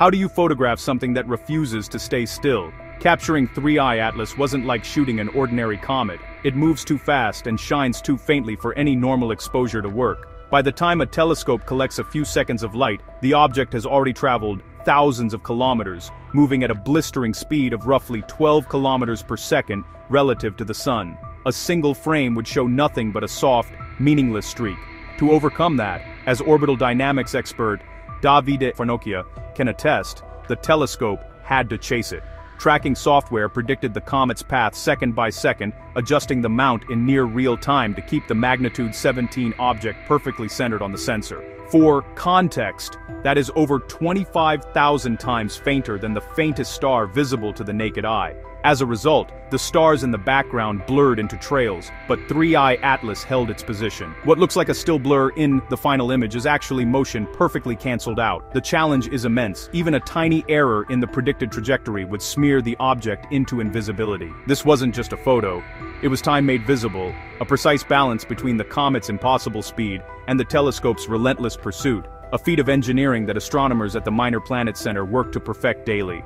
How do you photograph something that refuses to stay still? Capturing 3i Atlas wasn't like shooting an ordinary comet. It moves too fast and shines too faintly for any normal exposure to work. By the time a telescope collects a few seconds of light, the object has already traveled thousands of kilometers, moving at a blistering speed of roughly 12 kilometers per second relative to the sun. A single frame would show nothing but a soft, meaningless streak. To overcome that, as orbital dynamics expert Davide Farnocchia can attest, the telescope had to chase it. Tracking software predicted the comet's path second by second, adjusting the mount in near real time to keep the magnitude 17 object perfectly centered on the sensor. For context, that is over 25,000 times fainter than the faintest star visible to the naked eye. As a result, the stars in the background blurred into trails, but 3i Atlas held its position. What looks like a still blur in the final image is actually motion perfectly cancelled out. The challenge is immense. Even a tiny error in the predicted trajectory would smear the object into invisibility. This wasn't just a photo. It was time made visible, a precise balance between the comet's impossible speed and the telescope's relentless pursuit, a feat of engineering that astronomers at the Minor Planet Center work to perfect daily.